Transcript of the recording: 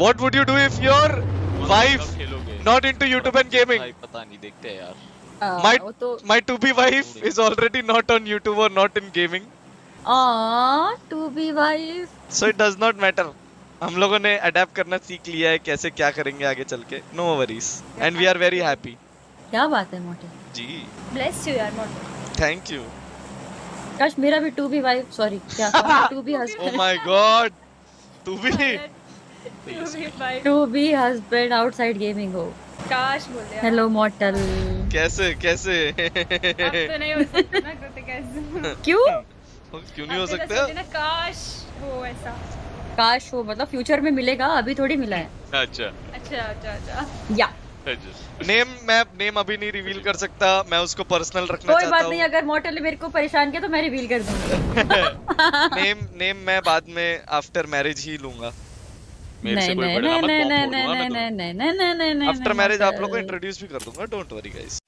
What would you do if your wife? not into YouTube and gaming? पता नहीं देखते हैं यार। आ, My वो तो my to be wife is already not on YouTube or not in gaming, a to be wife so it does not matter. हम लोगों ने अडेप्ट करना सीख लिया है कैसे क्या करेंगे आगे चल के। No worries and we are very happy क्या बात है मोटे। जी। ब्लेस यू यार मोटे। थैंक यू काश मेरा भी टू बी वाइफ सॉरी क्या to be oh husband my god तू तू to be husband outside gaming हो काश बोल हेलो मॉर्टल कैसे कैसे? अब तो नहीं हो सकता ना तो कैसे? क्यों? क्यों नहीं हो तो सकते? ना काश हो ऐसा। काश हो मतलब फ्यूचर में मिलेगा अभी थोड़ी मिला है। अच्छा। अच्छा अच्छा अच्छा। या। नेम मैं नेम अभी नहीं रिवील कर सकता मैं उसको पर्सनल रखना कोई चाहता बात नहीं अगर मॉर्टल ने मेरे को परेशान किया तो मैं रिवील कर दूँगा। नेम नेम मैं बाद में आफ्टर मैरिज ही लूँगा। मेरे से नहीं कोई नहीं बड़ा नहीं मत नहीं नहीं नहीं नहीं दूँगा नहीं मैं नहीं नहीं। नहीं नहीं नहीं नहीं आफ्टर मैरिज आप लोग को नहीं इंट्रोड्यूस भी कर दूँगा डोंट वरी गाइस